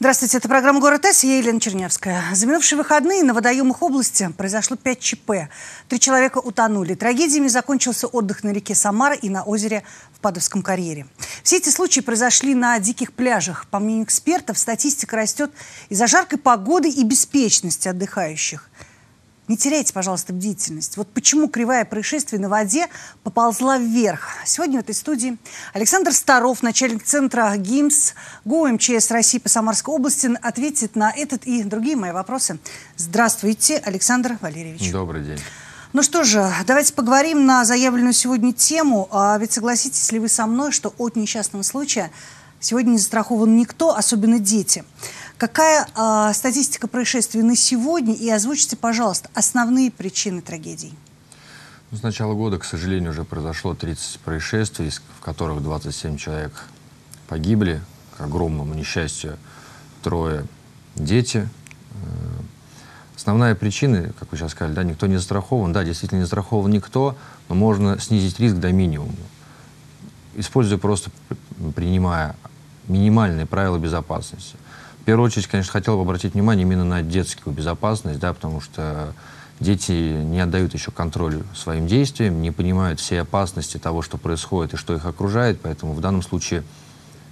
Здравствуйте, это программа «Город С», я Елена Чернявская. За минувшие выходные на водоемах области произошло 5 ЧП. Три человека утонули. Трагедиями закончился отдых на реке Самара и на озере в Падовском карьере. Все эти случаи произошли на диких пляжах. По мнению экспертов, статистика растет из-за жаркой погоды и беспечности отдыхающих. Не теряйте, пожалуйста, бдительность. Вот почему кривая происшествий на воде поползла вверх. Сегодня в этой студии Александр Старов, начальник центра ГИМС ГУ МЧС России по Самарской области, ответит на этот и другие мои вопросы. Здравствуйте, Александр Валерьевич. Добрый день. Ну что же, давайте поговорим на заявленную сегодня тему. А ведь согласитесь ли вы со мной, что от несчастного случая сегодня не застрахован никто, особенно дети. Какая э, статистика происшествий на сегодня? И озвучите, пожалуйста, основные причины трагедий. Ну, с начала года, к сожалению, уже произошло 30 происшествий, в которых 27 человек погибли. К огромному несчастью, трое дети. Э, основная причина, как вы сейчас сказали, да, никто не застрахован. Да, действительно не застрахован никто, но можно снизить риск до минимума. Используя просто, принимая минимальные правила безопасности – в первую очередь, конечно, хотел бы обратить внимание именно на детскую безопасность, да, потому что дети не отдают еще контроль своим действиям, не понимают все опасности того, что происходит и что их окружает, поэтому в данном случае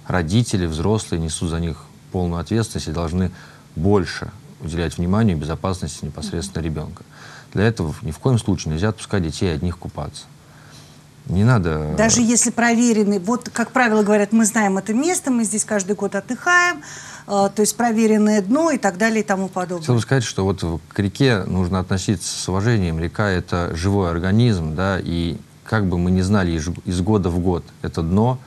родители, взрослые несут за них полную ответственность и должны больше уделять внимание безопасности непосредственно ребенка. Для этого ни в коем случае нельзя отпускать детей одних купаться. Не надо... Даже если проверенный, вот, как правило, говорят, мы знаем это место, мы здесь каждый год отдыхаем, э, то есть проверенное дно и так далее и тому подобное. Хотел бы сказать, что вот к реке нужно относиться с уважением. Река — это живой организм, да, и как бы мы ни знали из, года в год это дно,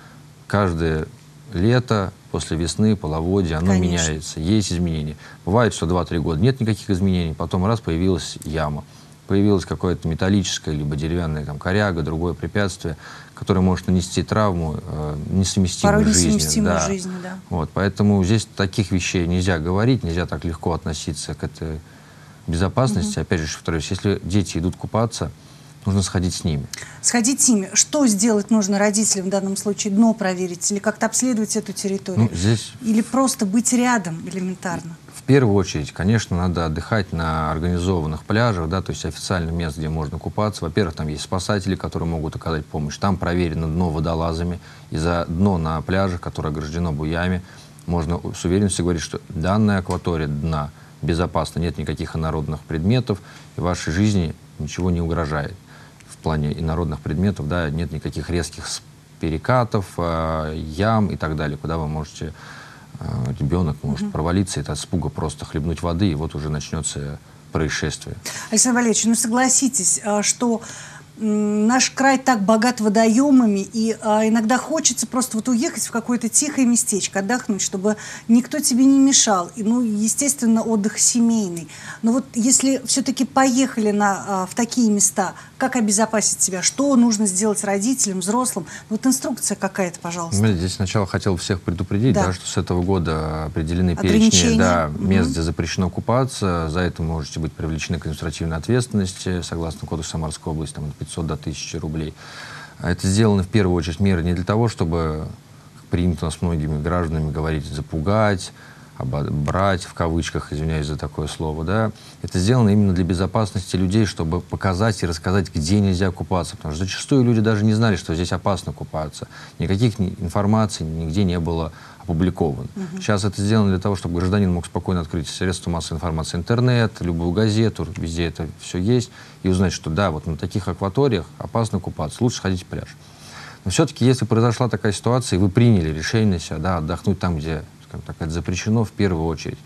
каждое лето, после весны, половодья, оно Конечно. меняется, есть изменения. Бывает, что 2-3 года нет никаких изменений, потом раз появилась яма появилась какое-то металлическое, либо деревянная там, коряга, другое препятствие, которое может нанести травму, э, несовместимую с жизнью. Да. жизнью да. Вот, поэтому здесь таких вещей нельзя говорить, нельзя так легко относиться к этой безопасности. Угу. Опять же, повторюсь, если дети идут купаться, нужно сходить с ними. Сходить с ними. Что сделать нужно родителям в данном случае? Дно проверить или как-то обследовать эту территорию? Ну, здесь... Или просто быть рядом элементарно? В первую очередь, конечно, надо отдыхать на организованных пляжах, да, то есть официальном месте, где можно купаться. Во-первых, там есть спасатели, которые могут оказать помощь. Там проверено дно водолазами. И за дно на пляжах, которое ограждено буями, можно с уверенностью говорить, что данная акватория дна безопасна, нет никаких инородных предметов, и вашей жизни ничего не угрожает. В плане инородных предметов, да, нет никаких резких перекатов, э, ям и так далее, куда вы можете ребенок может угу. провалиться и от испуга просто хлебнуть воды, и вот уже начнется происшествие. Александр Валерьевич, ну согласитесь, э, что наш край так богат водоемами, и а, иногда хочется просто вот уехать в какое-то тихое местечко, отдохнуть, чтобы никто тебе не мешал. И, ну, естественно, отдых семейный. Но вот если все-таки поехали на, а, в такие места, как обезопасить себя? Что нужно сделать родителям, взрослым? Вот инструкция какая-то, пожалуйста. Ну, здесь сначала хотел всех предупредить, да. Да, что с этого года определены перечни да, мест, угу. где запрещено купаться. За это можете быть привлечены к административной ответственности, согласно Кодексу Самарской области, там, 500 до 1000 рублей. Это сделано в первую очередь меры не для того, чтобы, как принято с многими гражданами говорить, запугать, брать в кавычках, извиняюсь за такое слово, да, это сделано именно для безопасности людей, чтобы показать и рассказать, где нельзя купаться. Потому что зачастую люди даже не знали, что здесь опасно купаться. Никаких информаций нигде не было опубликовано. Угу. Сейчас это сделано для того, чтобы гражданин мог спокойно открыть средства массовой информации, интернет, любую газету, везде это все есть, и узнать, что да, вот на таких акваториях опасно купаться, лучше сходить в пляж. Но все-таки, если произошла такая ситуация, и вы приняли решение на себя, да, отдохнуть там, где скажем так, это запрещено в первую очередь.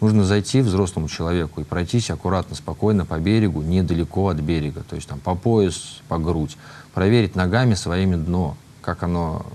Нужно зайти взрослому человеку и пройтись аккуратно, спокойно по берегу, недалеко от берега, то есть там по пояс, по грудь, проверить ногами своими дно, как оно,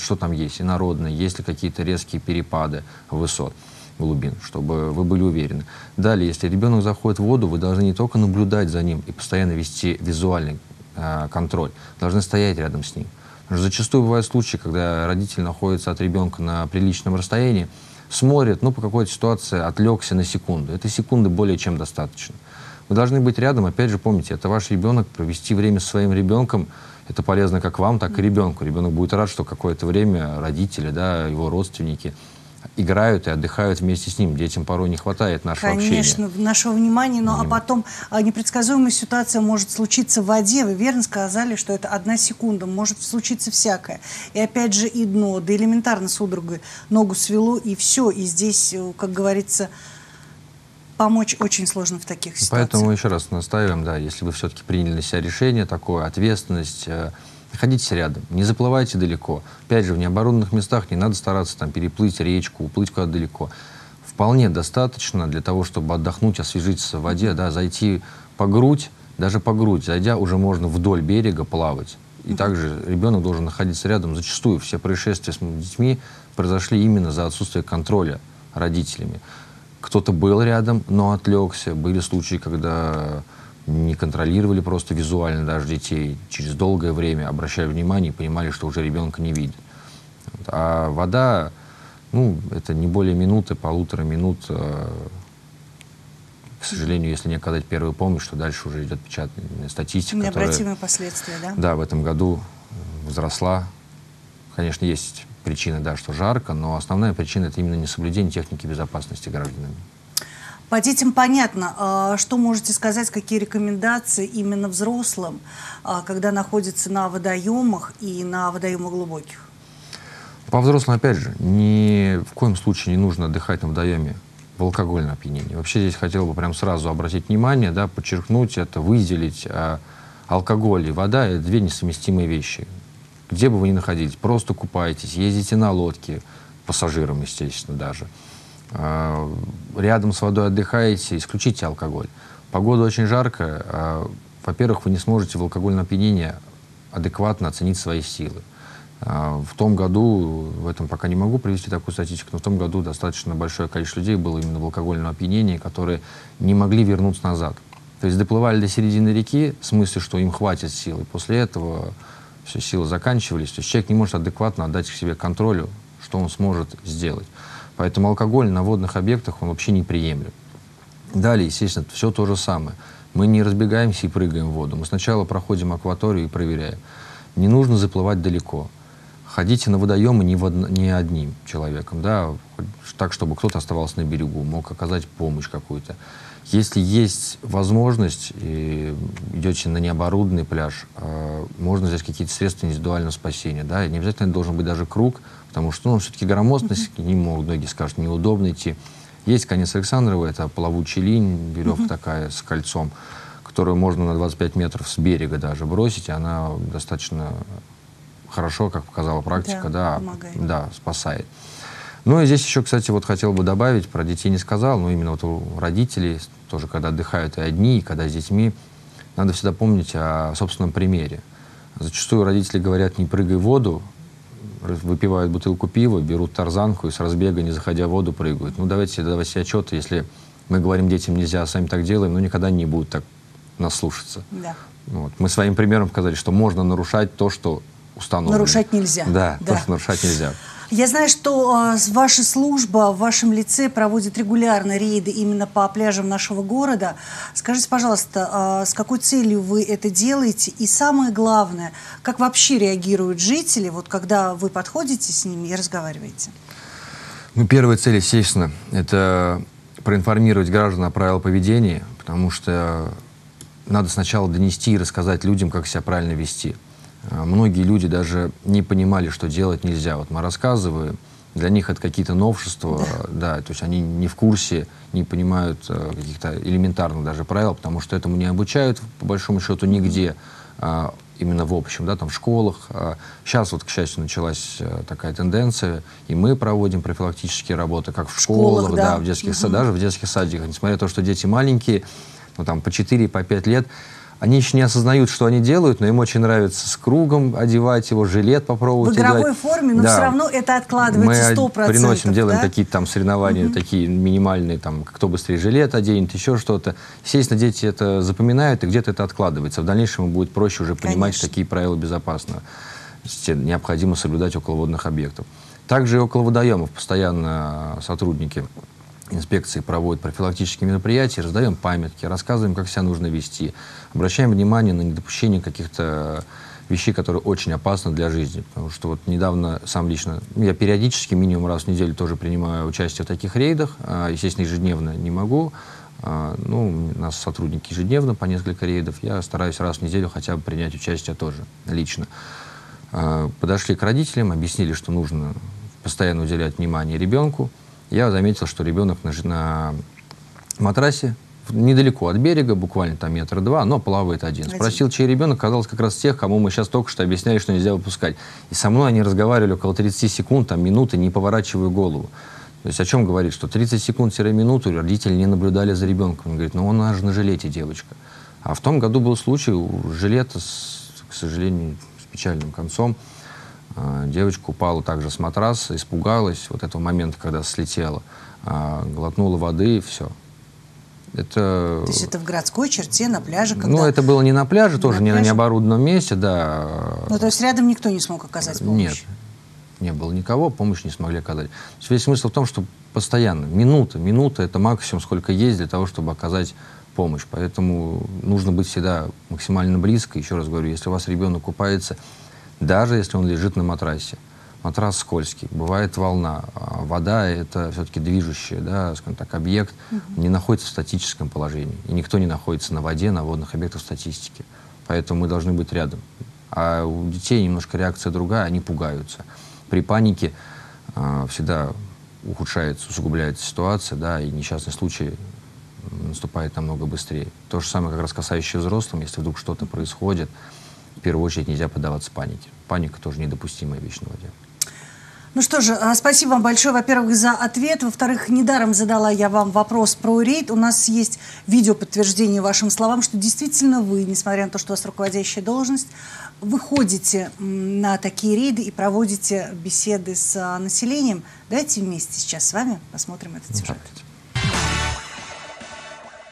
что там есть, инородное, есть ли какие-то резкие перепады высот глубин, чтобы вы были уверены. Далее, если ребенок заходит в воду, вы должны не только наблюдать за ним и постоянно вести визуальный э, контроль, должны стоять рядом с ним. Зачастую бывают случаи, когда родитель находится от ребенка на приличном расстоянии, смотрит, ну, по какой-то ситуации отвлекся на секунду. Этой секунды более чем достаточно. Вы должны быть рядом, опять же, помните, это ваш ребенок, провести время со своим ребенком, это полезно как вам, так и ребенку. Ребенок будет рад, что какое-то время родители, да, его родственники играют и отдыхают вместе с ним. Детям порой не хватает нашего Конечно, общения. Конечно, нашего внимания, но а потом а, непредсказуемая ситуация может случиться в воде. Вы верно сказали, что это одна секунда, может случиться всякое. И опять же и дно, да элементарно судорогой ногу свело, и все. И здесь, э, как говорится, помочь очень сложно в таких ситуациях. Поэтому еще раз настаиваем, да, если вы все-таки приняли на себя решение такое, ответственность, э, находитесь рядом, не заплывайте далеко. Опять же, в необорудованных местах не надо стараться там переплыть речку, уплыть куда-то далеко. Вполне достаточно для того, чтобы отдохнуть, освежиться в воде, да, зайти по грудь, даже по грудь, зайдя, уже можно вдоль берега плавать. И также ребенок должен находиться рядом. Зачастую все происшествия с детьми произошли именно за отсутствие контроля родителями. Кто-то был рядом, но отвлекся. Были случаи, когда не контролировали просто визуально даже детей. Через долгое время обращали внимание и понимали, что уже ребенка не видят. А вода, ну, это не более минуты, полутора минут. Э, к сожалению, если не оказать первую помощь, то дальше уже идет печатная статистика. Необратимые которая, последствия, да? Да, в этом году возросла. Конечно, есть причина, да, что жарко, но основная причина это именно несоблюдение техники безопасности гражданами. По детям понятно. А что можете сказать, какие рекомендации именно взрослым, а, когда находятся на водоемах и на водоемах глубоких? По взрослым, опять же, ни в коем случае не нужно отдыхать на водоеме в алкогольном опьянении. Вообще здесь хотел бы прям сразу обратить внимание, да, подчеркнуть это, выделить. А, алкоголь и вода — это две несовместимые вещи. Где бы вы ни находились, просто купайтесь, ездите на лодке, пассажирам, естественно, даже — а, рядом с водой отдыхаете, исключите алкоголь. Погода очень жаркая. А, во-первых, вы не сможете в алкогольном опьянении адекватно оценить свои силы. А, в том году, в этом пока не могу привести такую статистику, но в том году достаточно большое количество людей было именно в алкогольном опьянении, которые не могли вернуться назад. То есть доплывали до середины реки в смысле, что им хватит силы. После этого все, силы заканчивались. То есть человек не может адекватно отдать к себе контролю, что он сможет сделать. Поэтому алкоголь на водных объектах, он вообще неприемлем. Далее, естественно, все то же самое. Мы не разбегаемся и прыгаем в воду. Мы сначала проходим акваторию и проверяем. Не нужно заплывать далеко. Ходите на водоемы не, в, не одним человеком, да, так, чтобы кто-то оставался на берегу, мог оказать помощь какую-то. Если есть возможность, и идете на необорудованный пляж, э, можно взять какие-то средства индивидуального спасения. Да? И не обязательно это должен быть даже круг, потому что ну, все-таки громоздкость, mm-hmm. не могут, многие скажут, неудобно идти. Есть конец Александрова, это плавучий линь, веревка mm-hmm. такая с кольцом, которую можно на 25 метров с берега даже бросить, и она достаточно хорошо, как показала практика, да, да, да спасает. Ну и здесь еще, кстати, вот хотел бы добавить, про детей не сказал, но именно вот у родителей, тоже когда отдыхают и одни, и когда с детьми, надо всегда помнить о собственном примере. Зачастую родители говорят, не прыгай в воду, выпивают бутылку пива, берут тарзанку и с разбега, не заходя в воду, прыгают. Ну, давайте давать себе отчет, если мы говорим детям нельзя, а сами так делаем, ну, никогда не будут так нас слушаться. Да. Вот. Мы своим примером показали, что можно нарушать то, что установлено. Нарушать нельзя. Да, да. то, что нарушать нельзя. Я знаю, что э, ваша служба в вашем лице проводит регулярно рейды именно по пляжам нашего города. Скажите, пожалуйста, э, с какой целью вы это делаете? И самое главное, как вообще реагируют жители, вот когда вы подходите с ними и разговариваете? Ну, первая цель, естественно, это проинформировать граждан о правилах поведения, потому что надо сначала донести и рассказать людям, как себя правильно вести. А, многие люди даже не понимали, что делать нельзя. Вот мы рассказываем, для них это какие-то новшества, да. да, то есть они не в курсе, не понимают э, каких-то элементарных даже правил, потому что этому не обучают, по большому счету, нигде, э, именно в общем, да, там в школах. Сейчас вот, к счастью, началась э, такая тенденция, и мы проводим профилактические работы, как в школах, школах да. да, в детских, угу. даже в детских садиках. Несмотря на то, что дети маленькие, ну там по 4, по 5 лет, они еще не осознают, что они делают, но им очень нравится с кругом одевать его, жилет попробовать. В игровой одевать. форме, но да. все равно это откладывается сто Мы приносим, делаем да? какие-то там соревнования, угу. такие минимальные, там, кто быстрее жилет оденет, еще что-то. Естественно, дети это запоминают, и где-то это откладывается. В дальнейшем будет проще уже понимать, Конечно. какие правила безопасности необходимо соблюдать около водных объектов. Также и около водоемов постоянно сотрудники инспекции проводят профилактические мероприятия, раздаем памятки, рассказываем, как себя нужно вести, обращаем внимание на недопущение каких-то вещей, которые очень опасны для жизни. Потому что вот недавно сам лично, ну, я периодически, минимум раз в неделю тоже принимаю участие в таких рейдах. А, естественно, ежедневно не могу. А, ну, у нас сотрудники ежедневно по несколько рейдов. Я стараюсь раз в неделю хотя бы принять участие тоже лично. А, подошли к родителям, объяснили, что нужно постоянно уделять внимание ребенку. Я заметил, что ребенок на, на матрасе недалеко от берега, буквально там метр два, но плавает один. один. Спросил, чей ребенок, оказалось как раз тех, кому мы сейчас только что объясняли, что нельзя выпускать. И со мной они разговаривали около 30 секунд, там минуты, не поворачивая голову. То есть о чем говорит? Что 30 секунд-минуту родители не наблюдали за ребенком. Он говорит, ну он же на жилете девочка. А в том году был случай у жилета, с, к сожалению, с печальным концом. А, девочка упала также с матраса, испугалась вот этого момента, когда слетела, а, глотнула воды и все. Это... То есть это в городской черте, на пляже? Когда... Ну, это было не на пляже, не тоже на не на необорудованном месте, да. Ну, то есть рядом никто не смог оказать помощь? Нет, не было никого, помощь не смогли оказать. Весь смысл в том, что постоянно, минута, минута – это максимум, сколько есть для того, чтобы оказать помощь. Поэтому нужно быть всегда максимально близко. Еще раз говорю, если у вас ребенок купается, даже если он лежит на матрасе, матрас скользкий, бывает волна, а вода – это все-таки движущий, да, скажем так, объект, угу. не находится в статическом положении. И никто не находится на воде, на водных объектах статистики. Поэтому мы должны быть рядом. А у детей немножко реакция другая, они пугаются при панике э, всегда ухудшается, усугубляется ситуация, да, и несчастный случай наступает намного быстрее. То же самое как раз касающееся взрослым, если вдруг что-то происходит, в первую очередь нельзя поддаваться панике. Паника тоже недопустимая вещь на воде. Ну что же, а, спасибо вам большое, во-первых, за ответ. Во-вторых, недаром задала я вам вопрос про рейд. У нас есть видео подтверждение вашим словам, что действительно вы, несмотря на то, что у вас руководящая должность, выходите на такие рейды и проводите беседы с а, населением. Давайте вместе сейчас с вами посмотрим этот сюжет.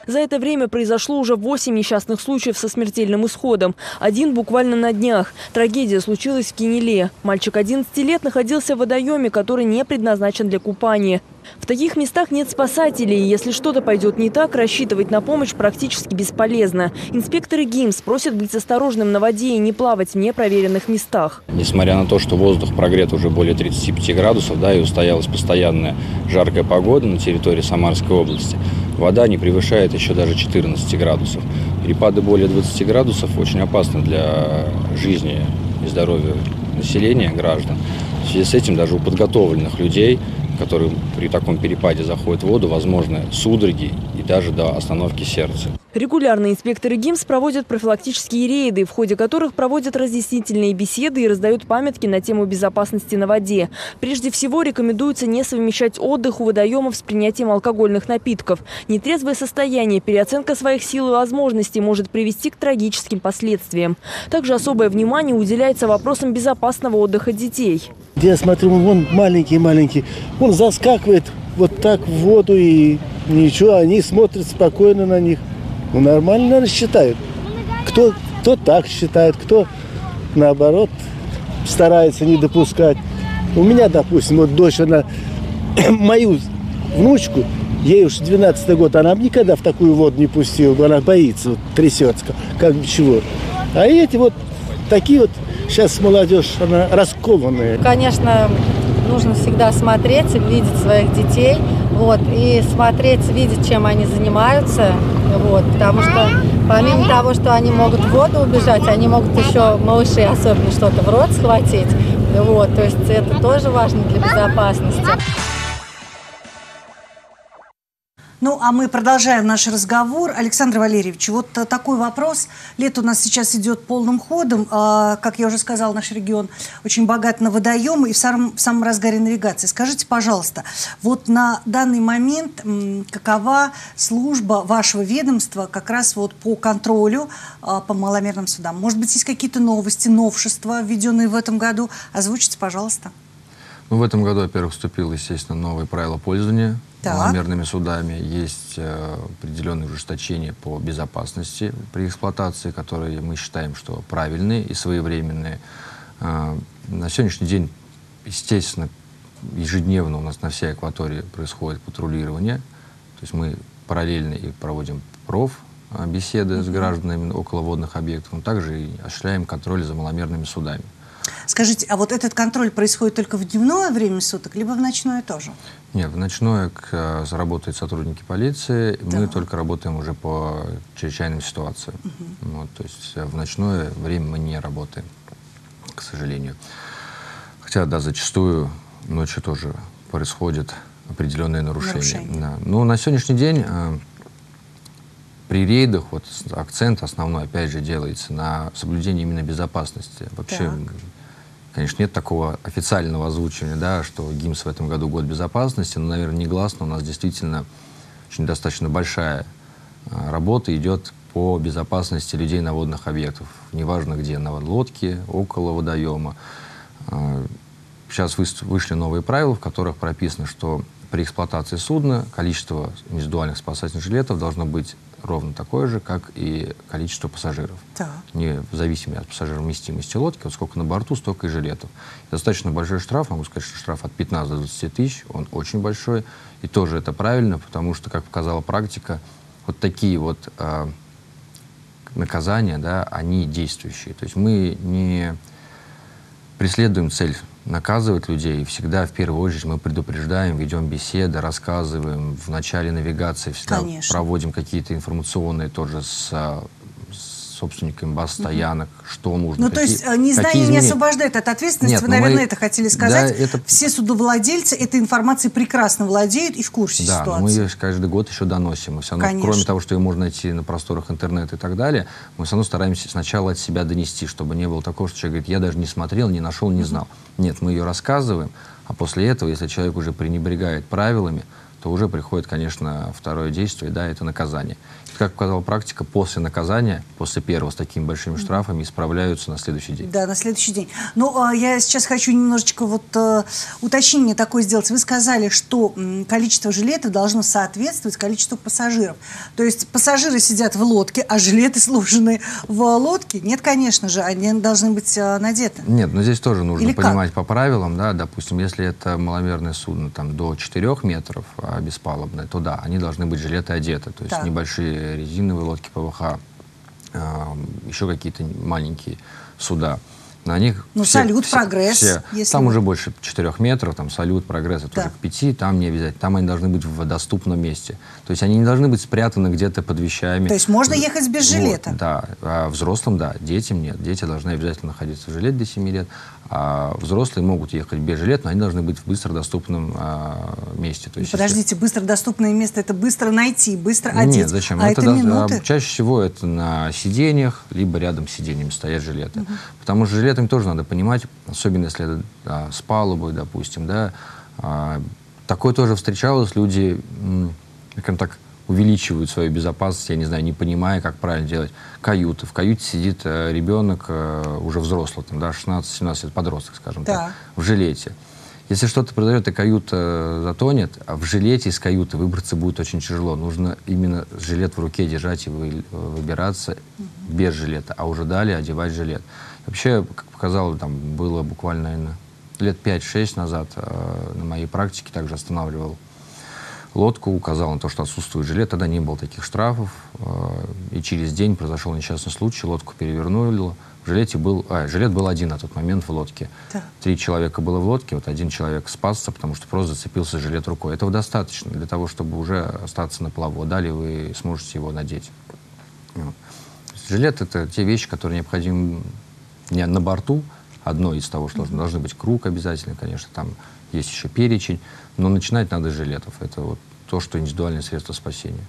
За это время произошло уже 8 несчастных случаев со смертельным исходом. Один буквально на днях. Трагедия случилась в Кинеле. Мальчик 11 лет находился в водоеме, который не предназначен для купания. В таких местах нет спасателей. Если что-то пойдет не так, рассчитывать на помощь практически бесполезно. Инспекторы ГИМС просят быть осторожным на воде и не плавать в непроверенных местах. Несмотря на то, что воздух прогрет уже более 35 градусов, да, и устоялась постоянная жаркая погода на территории Самарской области, вода не превышает еще даже 14 градусов. Перепады более 20 градусов очень опасны для жизни и здоровья населения, граждан. В связи с этим даже у подготовленных людей которые при таком перепаде заходят в воду, возможны судороги и даже до остановки сердца. Регулярно инспекторы ГИМС проводят профилактические рейды, в ходе которых проводят разъяснительные беседы и раздают памятки на тему безопасности на воде. Прежде всего рекомендуется не совмещать отдых у водоемов с принятием алкогольных напитков. Нетрезвое состояние, переоценка своих сил и возможностей может привести к трагическим последствиям. Также особое внимание уделяется вопросам безопасного отдыха детей. Я смотрю, вон маленький-маленький, он заскакивает вот так в воду и ничего, они смотрят спокойно на них. Ну, нормально, наверное, считают. Кто, кто так считает, кто, наоборот, старается не допускать. У меня, допустим, вот дочь, она мою внучку, ей уж 12 год, она бы никогда в такую воду не пустила, она боится, вот, трясется, как бы чего. А эти вот такие вот, сейчас молодежь, она раскованная. Конечно, нужно всегда смотреть, видеть своих детей, вот, и смотреть, видеть, чем они занимаются, вот, потому что помимо того, что они могут в воду убежать, они могут еще малыши особенно что-то в рот схватить, вот, то есть это тоже важно для безопасности. Ну, а мы продолжаем наш разговор. Александр Валерьевич, вот такой вопрос. Лето у нас сейчас идет полным ходом. А, как я уже сказала, наш регион очень богат на водоемы и в самом, в самом разгаре навигации. Скажите, пожалуйста, вот на данный момент какова служба вашего ведомства как раз вот по контролю а, по маломерным судам? Может быть, есть какие-то новости, новшества, введенные в этом году? Озвучите, пожалуйста. Ну, в этом году, во-первых, вступило, естественно, новые правила пользования так. маломерными судами. Есть э, определенные ужесточения по безопасности при эксплуатации, которые мы считаем, что правильные и своевременные. Э, на сегодняшний день, естественно, ежедневно у нас на всей акватории происходит патрулирование. То есть мы параллельно и проводим проф, а, беседы mm-hmm. с гражданами около водных объектов, но также и осуществляем контроль за маломерными судами. Скажите, а вот этот контроль происходит только в дневное время суток, либо в ночное тоже? Нет, в ночное э, работают сотрудники полиции, да. мы только работаем уже по чрезвычайным ситуациям. Угу. Вот, то есть э, в ночное время мы не работаем, к сожалению. Хотя, да, зачастую ночью тоже происходят определенные нарушения. нарушения. Да. Но на сегодняшний день э, при рейдах вот акцент основной, опять же, делается на соблюдении именно безопасности. Вообще, так. Конечно, нет такого официального озвучивания, да, что ГИМС в этом году год безопасности, но, наверное, негласно у нас действительно очень достаточно большая а, работа идет по безопасности людей на водных объектах. Неважно где, на лодке, около водоема. А, сейчас вышли новые правила, в которых прописано, что при эксплуатации судна количество индивидуальных спасательных жилетов должно быть ровно такое же, как и количество пассажиров. Да. Не в зависимости от пассажировместимости лодки, вот сколько на борту, столько и жилетов. Достаточно большой штраф, могу сказать, что штраф от 15 до 20 тысяч, он очень большой. И тоже это правильно, потому что, как показала практика, вот такие вот э, наказания, да, они действующие. То есть мы не преследуем цель наказывать людей. Всегда в первую очередь мы предупреждаем, ведем беседы, рассказываем. В начале навигации всегда Конечно. проводим какие-то информационные тоже с собственниками баз стоянок, угу. что нужно. Ну, какие, то есть э, незнание не освобождает от ответственности, Нет, вы, наверное, мы... это хотели сказать. Да, это... Все судовладельцы этой информацией прекрасно владеют и в курсе да, ситуации. Да, мы ее каждый год еще доносим. Мы все равно, кроме того, что ее можно найти на просторах интернета и так далее, мы все равно стараемся сначала от себя донести, чтобы не было такого, что человек говорит, я даже не смотрел, не нашел, не знал. Нет, мы ее рассказываем, а после этого, если человек уже пренебрегает правилами, то уже приходит, конечно, второе действие, да, это наказание. Как показала практика, после наказания, после первого с такими большими штрафами, исправляются на следующий день. Да, на следующий день. Ну, а я сейчас хочу немножечко вот э, уточнение такое сделать. Вы сказали, что количество жилетов должно соответствовать количеству пассажиров. То есть пассажиры сидят в лодке, а жилеты сложены в лодке? Нет, конечно же, они должны быть э, надеты. Нет, но здесь тоже нужно Или понимать как? по правилам, да, допустим, если это маломерное судно там до 4 метров а беспалубное, то да, они должны быть жилеты одеты, то есть так. небольшие резиновые лодки ПВХ, еще какие-то маленькие суда. На них ну, все, салют, все, прогресс. Все. Если там уже больше 4 метров, там салют, прогресс, это да. уже к 5, там не обязательно. Там они должны быть в доступном месте. То есть они не должны быть спрятаны где-то под вещами. То есть можно ехать без жилета? Вот, да. А взрослым, да. Детям нет. Дети должны обязательно находиться в жилете до 7 лет. А взрослые могут ехать без жилета, но они должны быть в быстро доступном а, месте. То есть, Подождите, если... быстро доступное место это быстро найти, быстро одеть. Нет, зачем? А это, это минуты? А, чаще всего это на сиденьях, либо рядом с сиденьями стоят жилеты. Угу. Потому что жилетами тоже надо понимать, особенно если это а, с палубой, допустим, да. А, такое тоже встречалось, люди, скажем так, увеличивают свою безопасность, я не знаю, не понимая, как правильно делать. Каюты. В каюте сидит э, ребенок э, уже взрослый, там, да, 16-17 лет, подросток, скажем да. так, в жилете. Если что-то произойдет, и каюта э, затонет, а в жилете из каюты выбраться будет очень тяжело. Нужно именно жилет в руке держать и вы, выбираться угу. без жилета, а уже далее одевать жилет. Вообще, как показало, там было буквально, наверное, лет 5-6 назад э, на моей практике также останавливал лодку, указал на то, что отсутствует жилет. Тогда не было таких штрафов. Э, и через день произошел несчастный случай, лодку перевернули. В жилете был, а, жилет был один на тот момент в лодке. Да. Три человека было в лодке, вот один человек спасся, потому что просто зацепился жилет рукой. Этого достаточно для того, чтобы уже остаться на плаву. Далее вы сможете его надеть. Вот. Жилет — это те вещи, которые необходимы не на борту, одно из того, что должны быть. Круг обязательно, конечно, там есть еще перечень, но начинать надо с жилетов. Это вот то, что индивидуальное средство спасения.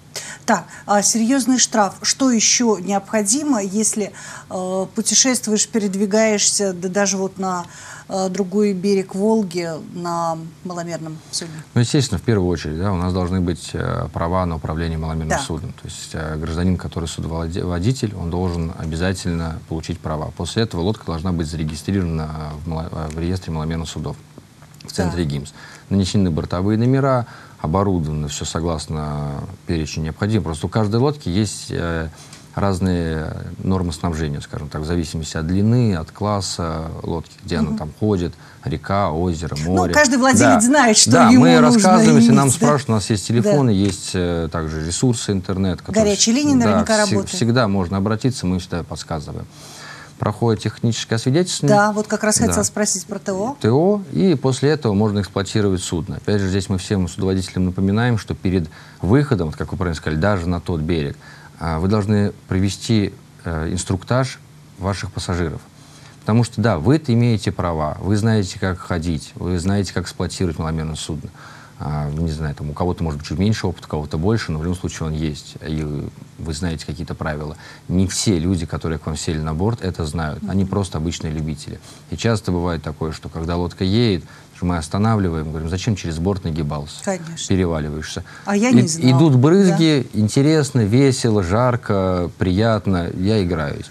Так, а серьезный штраф. Что еще необходимо, если э, путешествуешь, передвигаешься, да даже вот на э, другой берег Волги на маломерном судне? Ну, естественно, в первую очередь, да, у нас должны быть э, права на управление маломерным да. судном. То есть э, гражданин, который судоводитель, он должен обязательно получить права. После этого лодка должна быть зарегистрирована в, в реестре маломерных судов в центре да. ГИМС. Нанесены бортовые номера, оборудовано все согласно перечню необходимо. Просто у каждой лодки есть э, разные нормы снабжения, скажем так, в зависимости от длины, от класса лодки, где угу. она там ходит, река, озеро, ну, море. Ну, каждый владелец да. знает, что да, ему мы рассказываем, если нам да? спрашивают, у нас есть телефоны, да. есть э, также ресурсы интернет. Которые, Горячие линии наверняка да, работают. Всегда можно обратиться, мы всегда подсказываем. Проходит техническое свидетельство. Да, вот как раз да. хотела спросить про ТО. ТО, и после этого можно эксплуатировать судно. Опять же, здесь мы всем судоводителям напоминаем, что перед выходом, как вы правильно сказали, даже на тот берег, а, вы должны провести э, инструктаж ваших пассажиров. Потому что, да, вы-то имеете права, вы знаете, как ходить, вы знаете, как эксплуатировать маломерное судно. А, не знаю, там, у кого-то, может быть, чуть меньше опыта, у кого-то больше, но в любом случае он есть. И вы знаете какие-то правила. Не все люди, которые к вам сели на борт, это знают. Они просто обычные любители. И часто бывает такое, что когда лодка едет, мы останавливаем, говорим, зачем через борт нагибался? Конечно. Переваливаешься. А я не знала. Идут брызги, да. интересно, весело, жарко, приятно, я играюсь.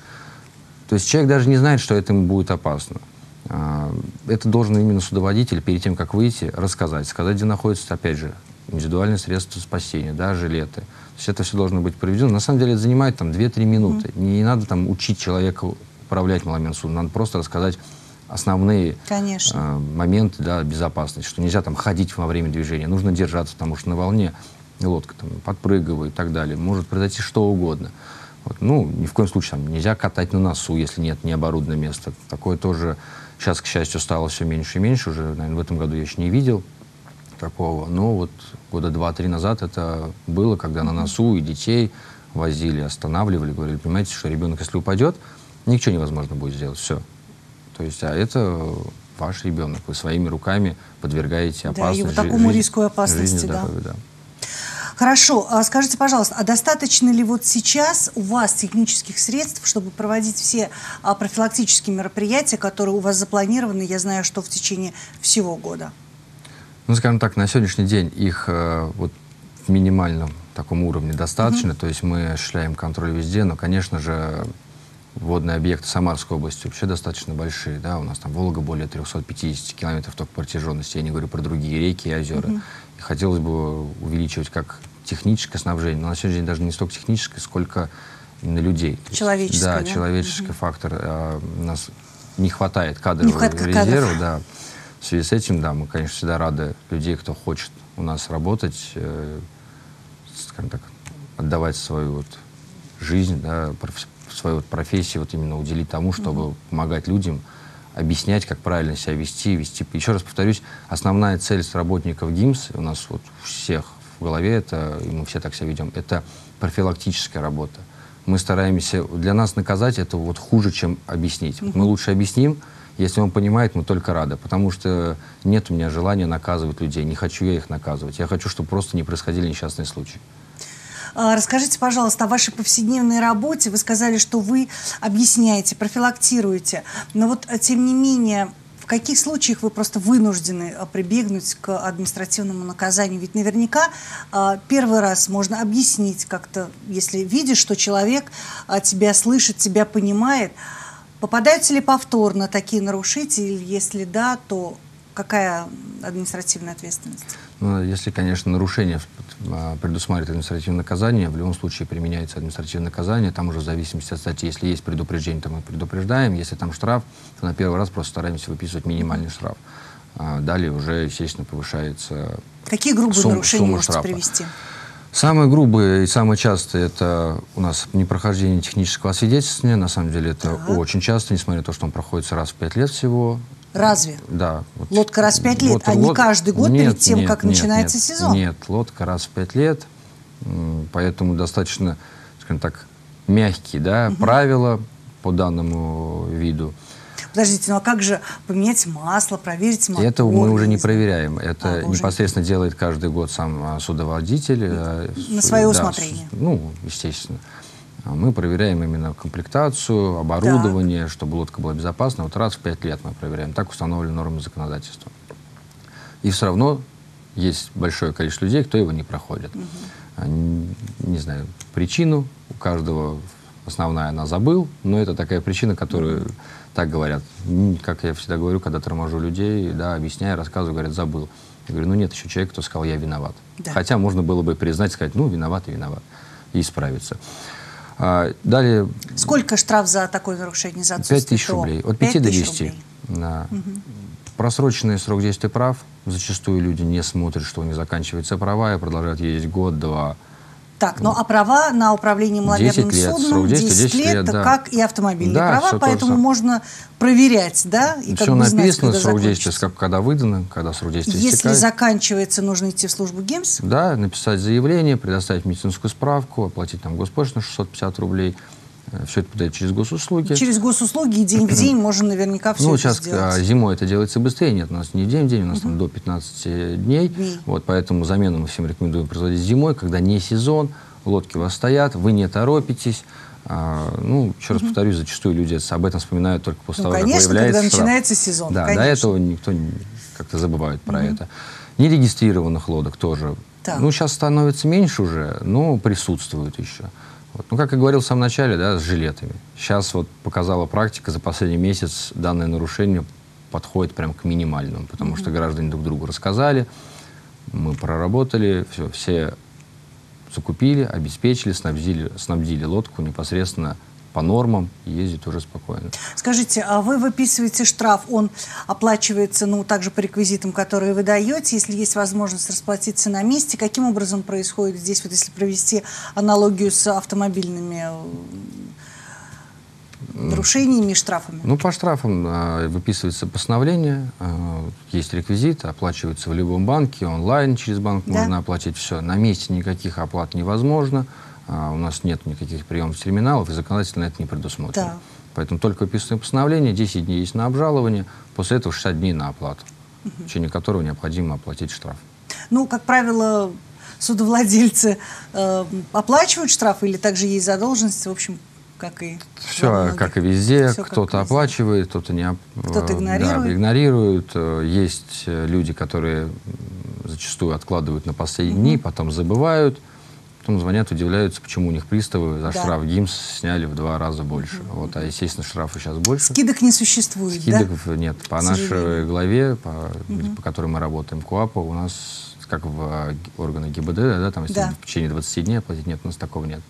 То есть человек даже не знает, что это ему будет опасно. А, это должен именно судоводитель перед тем, как выйти, рассказать. Сказать, где находится, опять же, индивидуальные средства спасения, да, жилеты. То есть это все должно быть проведено. На самом деле это занимает там 2-3 минуты. Mm-hmm. Не надо там учить человека управлять маломерным судном. Надо просто рассказать основные э, моменты да, безопасности, что нельзя там ходить во время движения, нужно держаться, потому что на волне лодка там подпрыгивает и так далее. Может произойти что угодно. Вот. Ну, ни в коем случае там, нельзя катать на носу, если нет необорудованного места. Такое тоже сейчас, к счастью, стало все меньше и меньше. Уже, наверное, в этом году я еще не видел такого. Но вот года два-три назад это было, когда на носу и детей возили, останавливали, говорили, понимаете, что ребенок, если упадет, ничего невозможно будет сделать, все. То есть, а это ваш ребенок, вы своими руками подвергаете опасности. Да, его такому риску и опасности, жизни, да. да. Хорошо. А скажите, пожалуйста, а достаточно ли вот сейчас у вас технических средств, чтобы проводить все а, профилактические мероприятия, которые у вас запланированы, я знаю, что в течение всего года? Ну, скажем так, на сегодняшний день их э, вот в минимальном таком уровне достаточно, mm-hmm. то есть мы осуществляем контроль везде, но, конечно же, водные объекты Самарской области вообще достаточно большие, да, у нас там Волга более 350 километров только протяженности, я не говорю про другие реки и озера. Mm-hmm. И хотелось бы увеличивать как техническое снабжение, но на сегодняшний день даже не столько техническое, сколько именно людей. Человеческое, да? Да, человеческий угу. фактор. А, у нас не хватает кадрового резерва, да. В связи с этим, да, мы, конечно, всегда рады людей, кто хочет у нас работать, э, скажем так, отдавать свою вот жизнь, да, свою вот профессию вот именно уделить тому, чтобы угу. помогать людям, объяснять, как правильно себя вести, вести. Еще раз повторюсь, основная цель с работников ГИМС, у нас вот у всех в голове это, и мы все так себя ведем, это профилактическая работа. Мы стараемся, для нас наказать это вот хуже, чем объяснить. Мы лучше объясним, если он понимает, мы только рады, потому что нет у меня желания наказывать людей, не хочу я их наказывать. Я хочу, чтобы просто не происходили несчастные случаи. А, расскажите, пожалуйста, о вашей повседневной работе. Вы сказали, что вы объясняете, профилактируете. Но вот, э, тем не менее, каких случаях вы просто вынуждены а, прибегнуть к административному наказанию? Ведь наверняка а, первый раз можно объяснить как-то, если видишь, что человек а, тебя слышит, тебя понимает. Попадаются ли повторно такие нарушители? Если да, то какая административная ответственность? Ну, если, конечно, нарушение а, предусматривает административное наказание, в любом случае применяется административное наказание, там уже в зависимости от статьи, если есть предупреждение, то мы предупреждаем, если там штраф, то на первый раз просто стараемся выписывать минимальный штраф. А далее уже, естественно, повышается Какие грубые сумма, нарушения сумма можете штрафа. привести? Самые грубые и самые частые это у нас непрохождение технического освидетельствования. На самом деле это так. очень часто, несмотря на то, что он проходит раз в пять лет всего. Разве? Да. Вот, лодка раз в пять лет, вот, а не каждый год нет, перед тем, нет, как нет, начинается нет, сезон? Нет, лодка раз в пять лет, поэтому достаточно, скажем так, мягкие да, угу. правила по данному виду. Подождите, ну а как же поменять масло, проверить мотор? Это мы уже не проверяем. Это а, непосредственно уже... делает каждый год сам а, судоводитель. Э, На свое да, усмотрение? Ну, естественно. А мы проверяем именно комплектацию, оборудование, так. чтобы лодка была безопасна. Вот раз в пять лет мы проверяем. Так установлены нормы законодательства. И все равно есть большое количество людей, кто его не проходит. Угу. Не, не знаю причину. У каждого основная она забыл, но это такая причина, которую угу. так говорят. Как я всегда говорю, когда торможу людей, да, объясняю, рассказываю, говорят, забыл. Я говорю, ну нет еще человека, кто сказал, я виноват. Да. Хотя можно было бы признать, сказать, ну, виноват и виноват, и исправиться. А, далее... Сколько штраф за такое нарушение, за 5 тысяч рублей. От 5, 5 до 10. Рублей. Да. Угу. Просроченный срок действия прав. Зачастую люди не смотрят, что у них заканчиваются права и продолжают ездить год, два, так, ну а права на управление маломерным лет, судном 10, 10 лет, лет да. как и автомобильные да, права, поэтому можно проверять, да, и все как бы написано, знать, срок действия, как, когда выдано, когда срок действия Если истекает. заканчивается, нужно идти в службу ГИМС? Да, написать заявление, предоставить медицинскую справку, оплатить там госпошлину 650 рублей – все это подает через госуслуги. Через госуслуги и день в день можно наверняка все ну, это сейчас сделать. А, зимой это делается быстрее. Нет, у нас не день в день, у нас там до 15 дней. дней. Вот, поэтому замену мы всем рекомендуем производить зимой, когда не сезон, лодки у вас стоят, вы не торопитесь. А, ну, еще раз повторюсь, зачастую люди об этом вспоминают только после ну, того, конечно, как появляется когда начинается сезон. Да, конечно. до этого никто как-то забывает про это. Нерегистрированных лодок тоже. Так. Ну, сейчас становится меньше уже, но присутствуют еще. Вот. Ну, как я говорил в самом начале, да, с жилетами. Сейчас вот показала практика, за последний месяц данное нарушение подходит прям к минимальному, потому mm-hmm. что граждане друг другу рассказали, мы проработали, все, все закупили, обеспечили, снабдили, снабдили лодку непосредственно по нормам и ездит уже спокойно. Скажите, а вы выписываете штраф, он оплачивается, ну, также по реквизитам, которые вы даете, если есть возможность расплатиться на месте, каким образом происходит здесь, вот если провести аналогию с автомобильными э, нарушениями и штрафами? Ну, по штрафам э, выписывается постановление, э, есть реквизит, оплачивается в любом банке, онлайн через банк да? можно оплатить все. На месте никаких оплат невозможно. А, у нас нет никаких приемов терминалов, и законодательно это не предусмотрено. Да. Поэтому только выписанное постановление, 10 дней есть на обжалование, после этого 60 дней на оплату, угу. в течение которого необходимо оплатить штраф. Ну, как правило, судовладельцы э, оплачивают штраф или также есть задолженность, в общем, как и все, как и везде, кто-то оплачивает, кто-то не кто-то игнорирует. Да, игнорирует. Э, есть э, люди, которые зачастую откладывают на последние угу. дни, потом забывают потом звонят, удивляются, почему у них приставы за да. штраф ГИМС сняли в два раза больше. Mm-hmm. Вот, а, естественно, штрафы сейчас больше. Скидок не существует, Скидок да? нет. По нашей главе, по, mm-hmm. по которой мы работаем, КУАПа, у нас, как в а, органах ГИБДД, да, там, если да. в течение 20 дней оплатить, нет, у нас такого нет.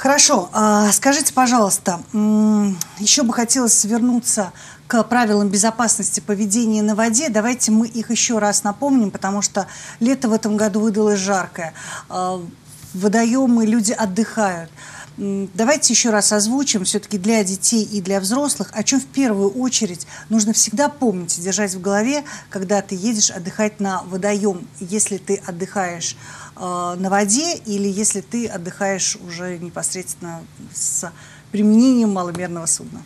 Хорошо. А, скажите, пожалуйста, еще бы хотелось вернуться к правилам безопасности поведения на воде. Давайте мы их еще раз напомним, потому что лето в этом году выдалось жаркое. А, водоемы, люди отдыхают. Давайте еще раз озвучим все-таки для детей и для взрослых, о чем в первую очередь нужно всегда помнить и держать в голове, когда ты едешь отдыхать на водоем, если ты отдыхаешь э, на воде или если ты отдыхаешь уже непосредственно с применением маломерного судна.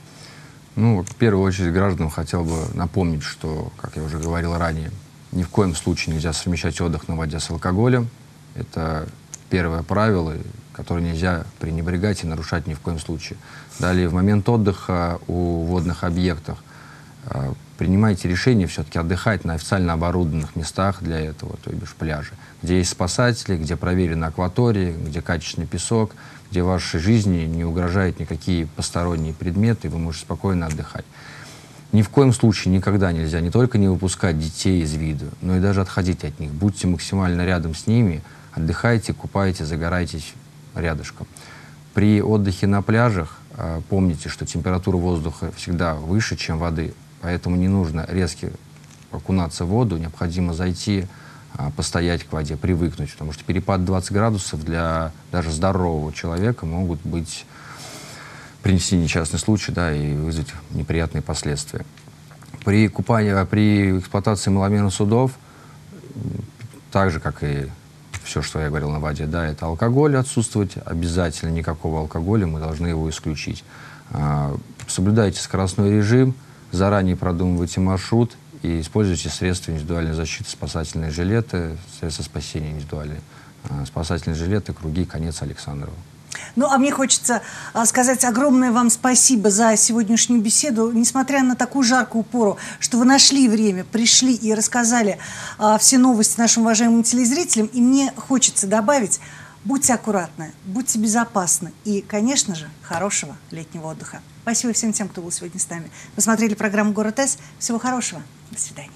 Ну, в первую очередь гражданам хотел бы напомнить, что, как я уже говорил ранее, ни в коем случае нельзя совмещать отдых на воде с алкоголем. Это первое правило, которое нельзя пренебрегать и нарушать ни в коем случае. Далее, в момент отдыха у водных объектов э, принимайте решение все-таки отдыхать на официально оборудованных местах для этого, то бишь пляжи, где есть спасатели, где проверена акватория, где качественный песок, где вашей жизни не угрожают никакие посторонние предметы, вы можете спокойно отдыхать. Ни в коем случае никогда нельзя не только не выпускать детей из виду, но и даже отходить от них. Будьте максимально рядом с ними, отдыхайте, купайте, загорайтесь рядышком. При отдыхе на пляжах э, помните, что температура воздуха всегда выше, чем воды, поэтому не нужно резко окунаться в воду, необходимо зайти, э, постоять к воде, привыкнуть, потому что перепад 20 градусов для даже здорового человека могут быть принести несчастный случай да, и вызвать неприятные последствия. При, купании, при эксплуатации маломерных судов, так же, как и все, что я говорил на воде, да, это алкоголь отсутствовать, обязательно никакого алкоголя, мы должны его исключить. А, соблюдайте скоростной режим, заранее продумывайте маршрут и используйте средства индивидуальной защиты, спасательные жилеты, средства спасения индивидуальные, а, спасательные жилеты, круги, конец Александрова. Ну, а мне хочется а, сказать огромное вам спасибо за сегодняшнюю беседу. Несмотря на такую жаркую пору, что вы нашли время, пришли и рассказали а, все новости нашим уважаемым телезрителям. И мне хочется добавить, будьте аккуратны, будьте безопасны и, конечно же, хорошего летнего отдыха. Спасибо всем тем, кто был сегодня с нами. Посмотрели программу «Город С». Всего хорошего. До свидания.